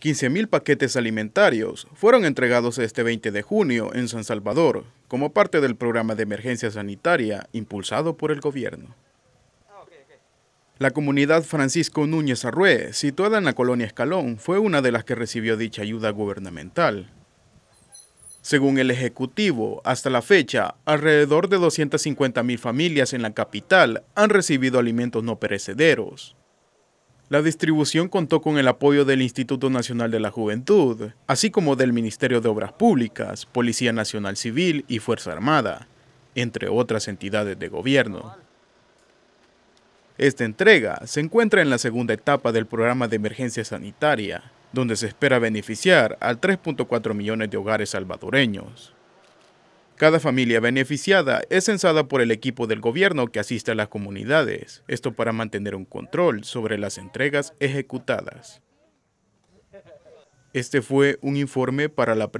15.000 paquetes alimentarios fueron entregados este 20 de junio en San Salvador como parte del programa de emergencia sanitaria impulsado por el gobierno. La comunidad Francisco Núñez Arrué, situada en la colonia Escalón, fue una de las que recibió dicha ayuda gubernamental. Según el Ejecutivo, hasta la fecha, alrededor de 250.000 familias en la capital han recibido alimentos no perecederos. La distribución contó con el apoyo del Instituto Nacional de la Juventud, así como del Ministerio de Obras Públicas, Policía Nacional Civil y Fuerza Armada, entre otras entidades de gobierno. Esta entrega se encuentra en la segunda etapa del programa de emergencia sanitaria, donde se espera beneficiar a 3.4 millones de hogares salvadoreños. Cada familia beneficiada es censada por el equipo del gobierno que asiste a las comunidades, esto para mantener un control sobre las entregas ejecutadas. Este fue un informe para la.